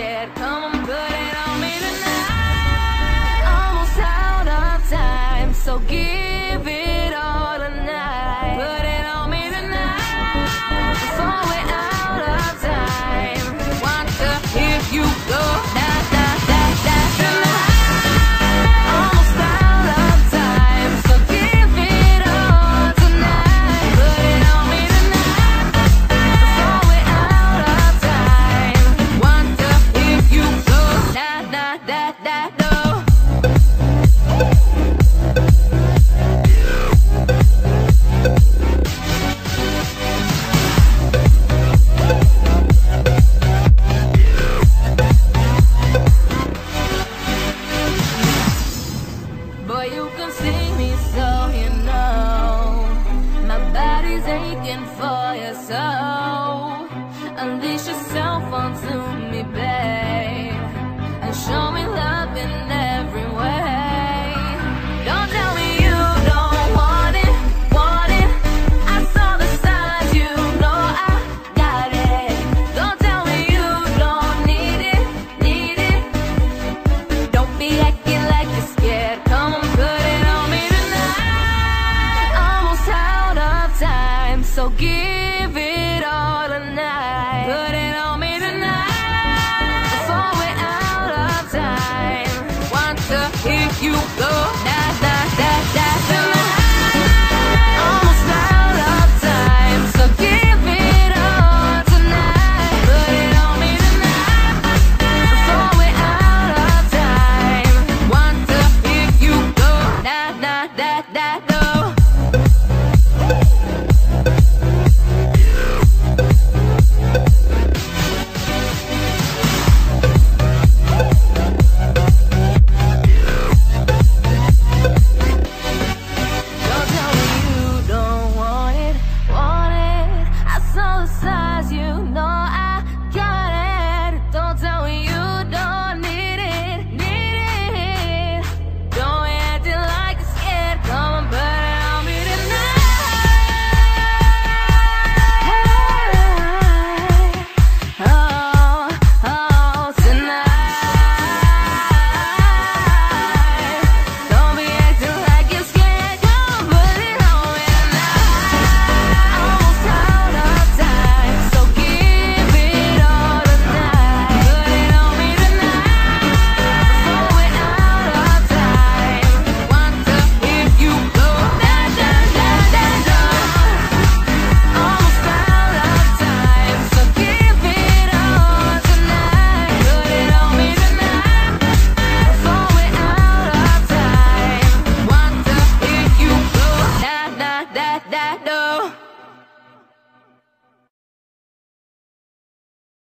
Come on. Aching for you so unleash yourself onto me babe and show me so give it all tonight. Put it on me tonight. Before we're out of time. Want to hear you go.